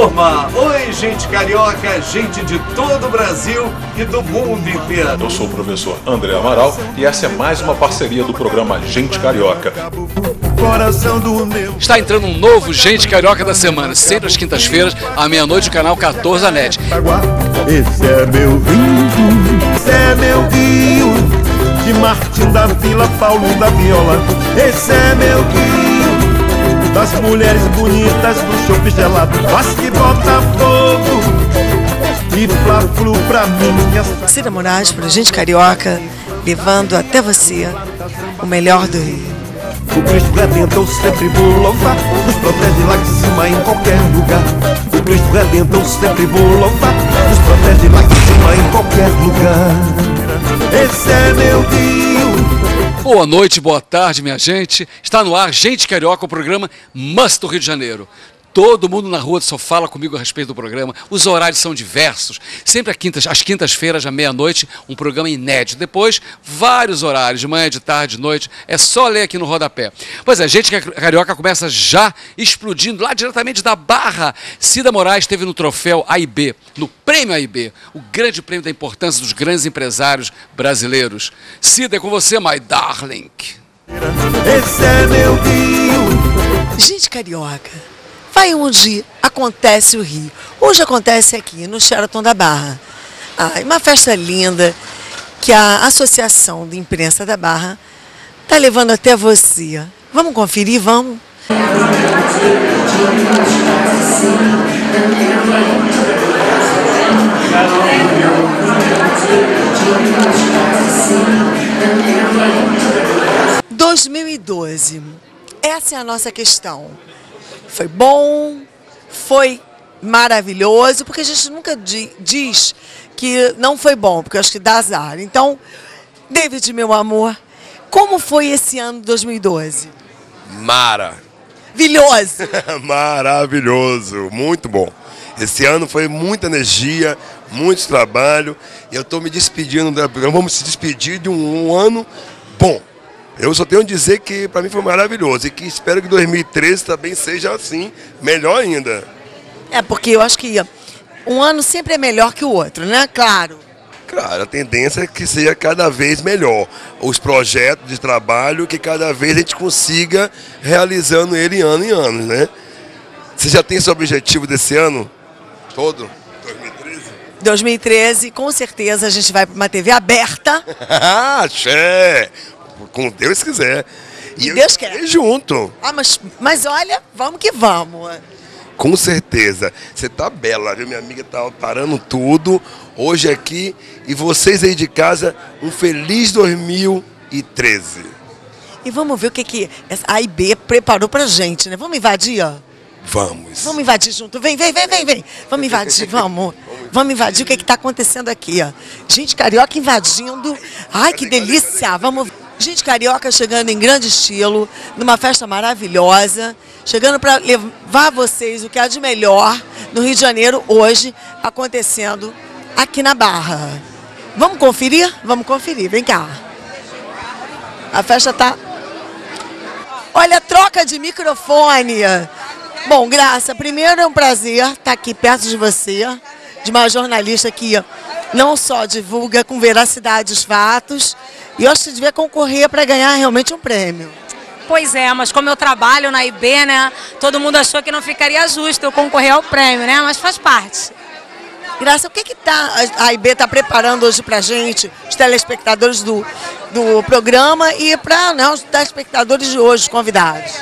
turma! Oi, gente carioca, gente de todo o Brasil e do mundo inteiro. Eu sou o professor André Amaral e essa é mais uma parceria do programa Gente Carioca. Está entrando um novo Gente Carioca da semana, sempre às quintas-feiras, à meia-noite, no canal 14 da NET. Esse é meu rio, esse é meu rio, de Martim da Vila, Paulo da Viola. Esse é meu rio das mulheres bonitas do chope gelado, mas que bota fogo e fla-flu pra mim. Cida Moraes, pra gente carioca, levando até você o melhor do Rio. O Cristo Redentor sempre vou louvar, nos protege lá de cima em qualquer lugar. O Cristo Redentor sempre vou louvar, Boa noite, boa tarde, minha gente. Está no ar, Gente Carioca, o programa Must do Rio de Janeiro. Todo mundo na rua só fala comigo a respeito do programa. Os horários são diversos. Sempre às quintas, às quintas-feiras, à meia-noite, um programa inédito. Depois, vários horários, de manhã, de tarde, de noite. É só ler aqui no rodapé. Pois é, gente carioca começa já explodindo lá diretamente da Barra. Cida Moraes esteve no troféu AIB, no prêmio AIB, o grande prêmio da importância dos grandes empresários brasileiros. Cida, é com você, my darling. Esse é meu rio. Gente carioca, vai onde acontece o Rio. Hoje acontece aqui no Sheraton da Barra. Ah, uma festa linda que a Associação de Imprensa da Barra está levando até você. Vamos conferir, vamos? ...2012. Essa é a nossa questão. Foi bom, foi maravilhoso, porque a gente nunca di- diz que não foi bom, porque eu acho que dá azar. Então, David, meu amor, como foi esse ano de 2012? Mara. Maravilhoso! Maravilhoso, muito bom. Esse ano foi muita energia, muito trabalho. E eu estou me despedindo, da- vamos se despedir de um, um ano bom. Eu só tenho a dizer que para mim foi maravilhoso e que espero que 2013 também seja assim, melhor ainda. É, porque eu acho que um ano sempre é melhor que o outro, né? Claro. Claro, a tendência é que seja cada vez melhor. Os projetos de trabalho, que cada vez a gente consiga realizando ele ano em ano, né? Você já tem esse objetivo desse ano? Todo? 2013? 2013, com certeza, a gente vai para uma TV aberta. Axé! Com Deus quiser. E eu Deus quer. junto, Ah, mas, mas olha, vamos que vamos. com certeza. Você tá bela, viu? Minha amiga tá parando tudo hoje aqui. E vocês aí de casa, um feliz 2013. E vamos ver o que, que a AIB preparou pra gente, né? Vamos invadir, ó. Vamos. Vamos invadir junto. Vem, vem, vem, vem, vem. Vamos invadir, vamos. Vamos invadir o que está acontecendo aqui, ó. Gente carioca invadindo. Ai, que delícia. Vamos. Gente carioca chegando em grande estilo, numa festa maravilhosa, chegando para levar vocês o que há de melhor no Rio de Janeiro hoje, acontecendo aqui na Barra. Vamos conferir? Vamos conferir. Vem cá. A festa tá Olha, troca de microfone. Bom, Graça, primeiro é um prazer estar aqui perto de você, de uma jornalista que não só divulga com veracidade os fatos, e eu acho que devia concorrer para ganhar realmente um prêmio. Pois é, mas como eu trabalho na IB, né? Todo mundo achou que não ficaria justo eu concorrer ao prêmio, né? Mas faz parte. Graça, o que que tá, a a IB está preparando hoje para gente, os telespectadores do, do programa e para né, os telespectadores de hoje, os convidados?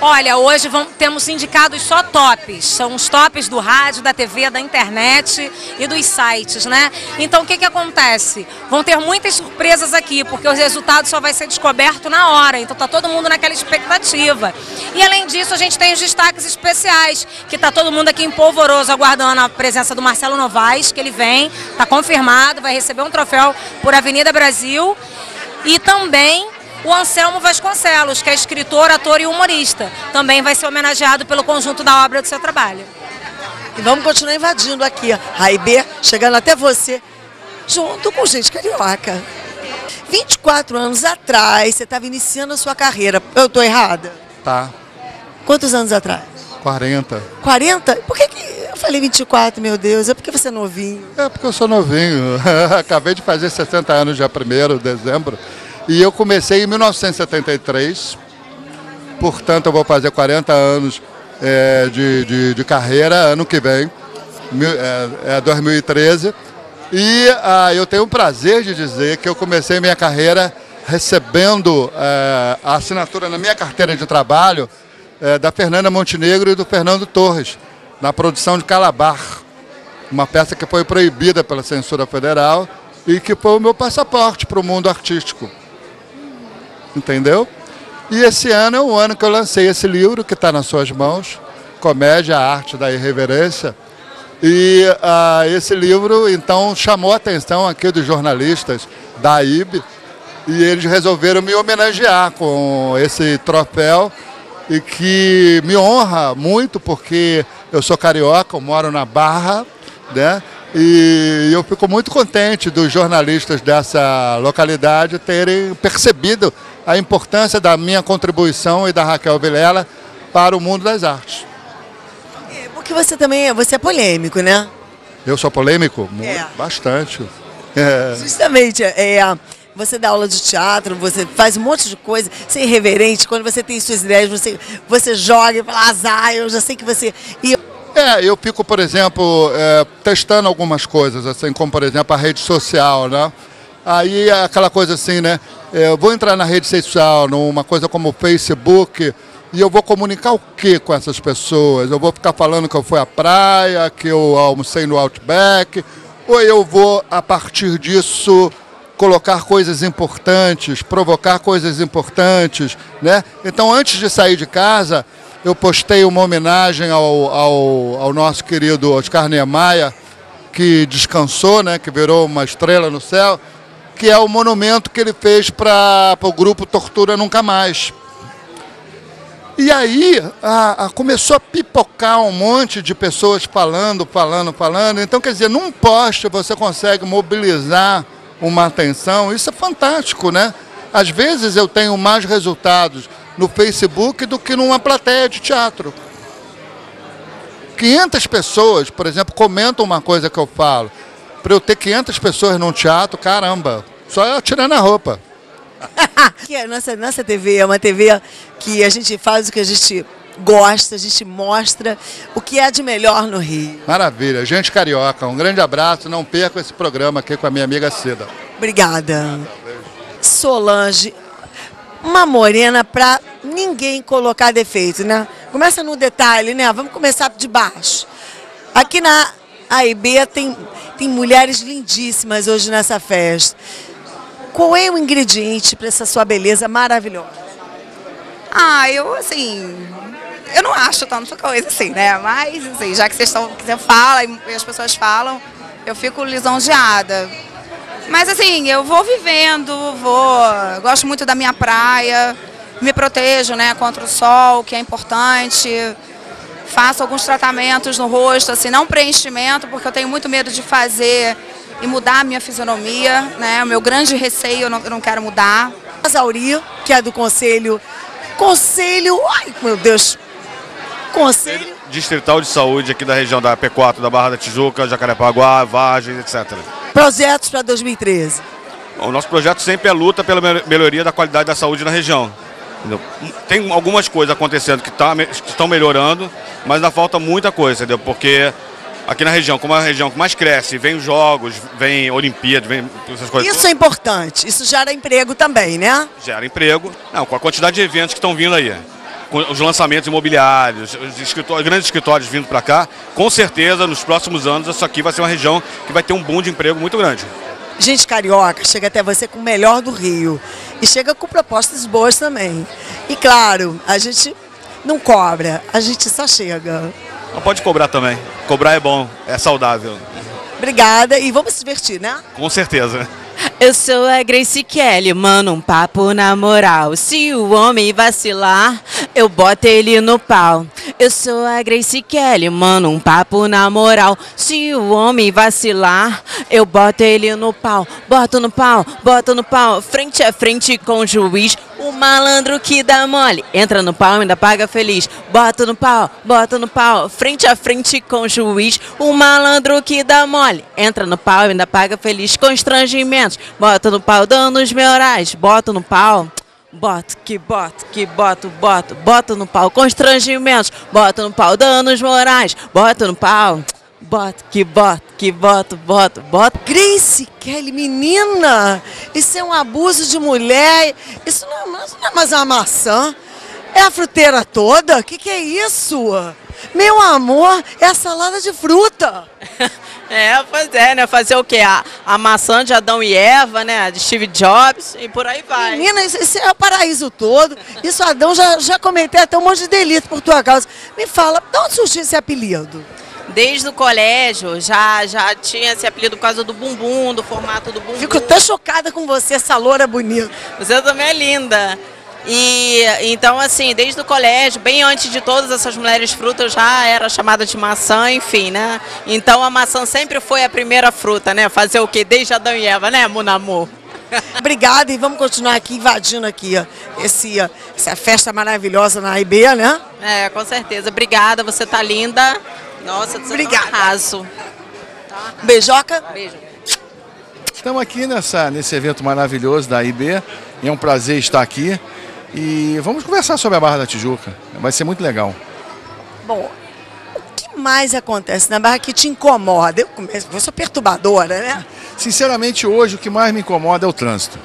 Olha, hoje vamos, temos indicados só tops. São os tops do rádio, da TV, da internet e dos sites, né? Então o que, que acontece? Vão ter muitas surpresas aqui, porque o resultado só vai ser descoberto na hora. Então tá todo mundo naquela expectativa. E além disso, a gente tem os destaques especiais, que tá todo mundo aqui em polvoroso aguardando a presença do Marcelo Novaes, que ele vem, tá confirmado, vai receber um troféu por Avenida Brasil. E também o Anselmo Vasconcelos, que é escritor, ator e humorista. Também vai ser homenageado pelo conjunto da obra do seu trabalho. E vamos continuar invadindo aqui, IB chegando até você, junto com gente carioca. 24 anos atrás, você estava iniciando a sua carreira. Eu estou errada? Tá. Quantos anos atrás? 40. 40? Por que, que eu falei 24, meu Deus? É porque você é novinho. É porque eu sou novinho. Acabei de fazer 60 anos 1 de dezembro. E eu comecei em 1973. Portanto, eu vou fazer 40 anos é, de, de, de, carreira ano que vem. É, é 2013. E ah, eu tenho o prazer de dizer que eu comecei minha carreira recebendo é, a assinatura na minha carteira de trabalho é, da Fernanda Montenegro e do Fernando Torres, na produção de Calabar, uma peça que foi proibida pela censura federal e que foi o meu passaporte para o mundo artístico. Entendeu? E esse ano é o ano que eu lancei esse livro que está nas suas mãos, Comédia, a Arte da Irreverência. E uh, esse livro, então, chamou a atenção aqui dos jornalistas da IB e eles resolveram me homenagear com esse troféu e que me honra muito porque eu sou carioca, eu moro na Barra, né? E eu fico muito contente dos jornalistas dessa localidade terem percebido a importância da minha contribuição e da Raquel Vilela para o mundo das artes. É, porque você também é, você é polêmico, né? Eu sou polêmico? É. Bastante. É. Justamente, é, você dá aula de teatro, você faz um monte de coisa, você é irreverente, quando você tem suas ideias, você, você joga e fala, azar, eu já sei que você. E... É, eu fico, por exemplo, é, testando algumas coisas, assim, como por exemplo a rede social, né? Aí aquela coisa assim, né? É, eu vou entrar na rede social, numa coisa como o Facebook, e eu vou comunicar o que com essas pessoas? Eu vou ficar falando que eu fui à praia, que eu almocei no Outback, ou eu vou, a partir disso, colocar coisas importantes, provocar coisas importantes, né? Então, antes de sair de casa, eu postei uma homenagem ao, ao, ao nosso querido Oscar Niemeyer, que descansou, né? Que virou uma estrela no céu, que é o monumento que ele fez para o grupo Tortura Nunca Mais. E aí a, a, começou a pipocar um monte de pessoas falando, falando, falando. Então, quer dizer, num poste você consegue mobilizar uma atenção, isso é fantástico, né? Às vezes eu tenho mais resultados no Facebook do que numa plateia de teatro. 500 pessoas, por exemplo, comentam uma coisa que eu falo. Para eu ter 500 pessoas num teatro, caramba, só eu tirando a roupa. a nossa, nossa TV é uma TV que a gente faz o que a gente gosta, a gente mostra o que é de melhor no Rio. Maravilha. Gente carioca, um grande abraço. Não perca esse programa aqui com a minha amiga Cida. Obrigada. Solange, uma morena para ninguém colocar defeito, né? Começa no detalhe, né? Vamos começar de baixo. Aqui na AIB tem, tem mulheres lindíssimas hoje nessa festa. Qual é o ingrediente para essa sua beleza maravilhosa? Ah, eu assim, eu não acho tanta coisa assim, né? Mas, assim, já que vocês estão, que você fala e as pessoas falam, eu fico lisonjeada. Mas assim, eu vou vivendo, vou. Gosto muito da minha praia, me protejo né, contra o sol, que é importante. Faço alguns tratamentos no rosto, assim, não preenchimento, porque eu tenho muito medo de fazer e mudar a minha fisionomia, né? O meu grande receio, eu não, eu não quero mudar. A Zauri, que é do Conselho. Conselho. Ai, meu Deus, Conselho Distrital de Saúde aqui da região da P4, da Barra da Tijuca, Jacarepaguá, Vargem, etc. Projetos para 2013? O nosso projeto sempre é luta pela melhoria da qualidade da saúde na região. Entendeu? Tem algumas coisas acontecendo que, tá, que estão melhorando, mas ainda falta muita coisa, entendeu? Porque aqui na região, como é a região que mais cresce, vem os jogos, vem Olimpíadas, vem essas coisas. Isso é importante, isso gera emprego também, né? Gera emprego, não, com a quantidade de eventos que estão vindo aí os lançamentos imobiliários, os escritórios, grandes escritórios vindo para cá, com certeza nos próximos anos isso aqui vai ser uma região que vai ter um boom de emprego muito grande. Gente carioca chega até você com o melhor do Rio e chega com propostas boas também. E claro, a gente não cobra, a gente só chega. Não pode cobrar também. Cobrar é bom, é saudável. Obrigada e vamos se divertir, né? Com certeza. Eu sou a Grace Kelly, mano, um papo na moral. Se o homem vacilar, eu boto ele no pau. Eu sou a Grace Kelly, mano, um papo na moral. Se o homem vacilar, eu boto ele no pau. Boto no pau, boto no pau. Frente a frente com o juiz, O malandro que dá mole, entra no pau e ainda paga feliz. Bota no pau, bota no pau, frente a frente com o juiz. O malandro que dá mole, entra no pau e ainda paga feliz. Constrangimentos, bota no pau, danos morais, bota no pau. Bota, que bota, que bota, bota, bota no pau. Constrangimentos, bota no pau, danos morais, bota no pau. Bota, que bota, que bota, bota, bota. Grace Kelly, menina, isso é um abuso de mulher. Isso não, é mais- não é mais uma maçã. É a fruteira toda? O que, que é isso? Meu amor, é a salada de fruta. É, pois é, né? Fazer o quê? A, a maçã de Adão e Eva, né? De Steve Jobs e por aí vai. Menina, isso, isso é o paraíso todo. Isso, Adão, já, já cometeu até um monte de delito por tua causa. Me fala, de onde surgiu esse apelido? Desde o colégio já, já tinha esse apelido por causa do bumbum, do formato do bumbum. Fico até chocada com você, essa loura bonita. Você também é linda. E então, assim, desde o colégio, bem antes de todas essas mulheres frutas, eu já era chamada de maçã, enfim, né? Então a maçã sempre foi a primeira fruta, né? Fazer o quê? Desde Adão e Eva, né, Munamor? Obrigada e vamos continuar aqui invadindo aqui ó, esse, ó, essa festa maravilhosa na IB, né? É, com certeza. Obrigada, você tá linda. Nossa, você Obrigada. tá um arraso. Beijoca. Beijo. Estamos aqui nessa, nesse evento maravilhoso da IB. É um prazer estar aqui. E vamos conversar sobre a Barra da Tijuca. Vai ser muito legal. Bom, o que mais acontece na Barra que te incomoda? Eu, começo- eu sou perturbadora, né? Sinceramente, hoje o que mais me incomoda é o trânsito.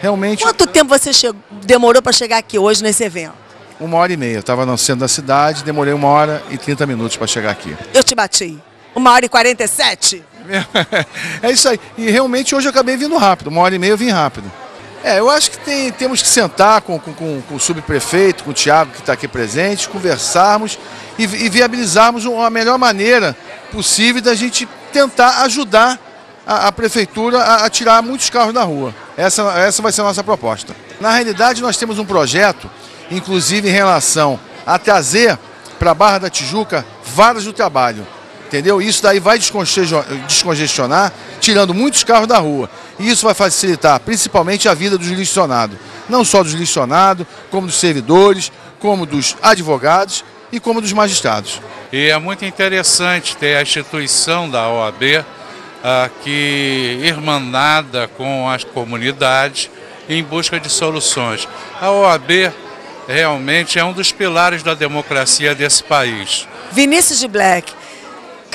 Realmente, Quanto tempo você chegou- demorou para chegar aqui hoje nesse evento? uma hora e meia. Eu estava no centro da cidade, demorei uma hora e 30 minutos para chegar aqui. Eu te bati. Uma hora e 47? é isso aí. E realmente hoje eu acabei vindo rápido. Uma hora e meia eu vim rápido. É, eu acho que tem- temos que sentar com, com- com- o subprefeito, com o Tiago que está aqui presente, conversarmos e, e viabilizarmos uma melhor maneira possível da gente tentar ajudar a, a prefeitura a, a tirar muitos carros da rua. Essa, essa vai ser a nossa proposta. Na realidade, nós temos um projeto, inclusive em relação a trazer para a Barra da Tijuca varas do trabalho. Entendeu? Isso daí vai descongestionar, descongestionar, tirando muitos carros da rua. E isso vai facilitar principalmente a vida dos licionados. Não só dos licionados, como dos servidores, como dos advogados e como dos magistrados. E é muito interessante ter a instituição da OAB aqui irmanada com as comunidades em busca de soluções. A OAB realmente é um dos pilares da democracia desse país. Vinícius de Black.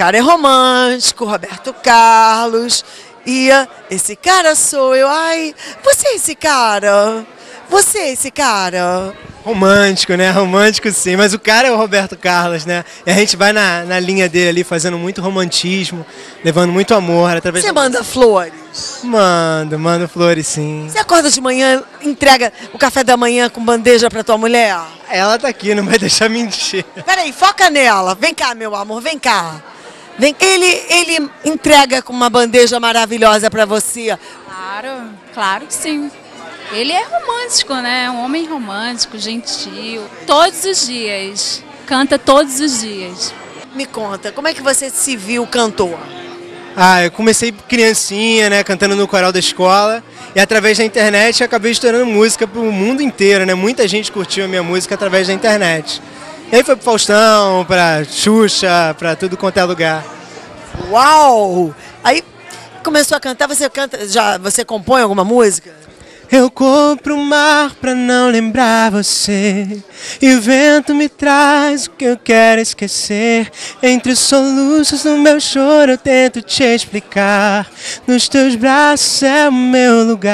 Cara é romântico, Roberto Carlos. E esse cara sou eu. Ai, você é esse cara? Você é esse cara? Romântico, né? Romântico sim, mas o cara é o Roberto Carlos, né? E a gente vai na, na linha dele ali, fazendo muito romantismo, levando muito amor através Você da- manda flores? Mando, mando flores sim. Você acorda de manhã, entrega o café da manhã com bandeja pra tua mulher? Ela tá aqui, não vai deixar mentir. Peraí, foca nela. Vem cá, meu amor, vem cá. Vem. Ele, ele entrega com uma bandeja maravilhosa pra você. Claro, claro que sim. Ele é romântico, né? Um homem romântico, gentil. Todos os dias. Canta todos os dias. Me conta, como é que você se viu cantor? Ah, eu comecei criancinha, né, cantando no coral da escola. E através da internet eu acabei estourando música pro mundo inteiro, né? Muita gente curtiu a minha música através da internet. E aí foi pro Faustão, pra Xuxa, pra tudo quanto é lugar. Uau! Aí começou a cantar, você canta, já você compõe alguma música? Eu compro o mar pra não lembrar você. E o vento me traz o que eu quero esquecer. Entre os soluços do meu choro eu tento te explicar. Nos teus braços é o meu lugar.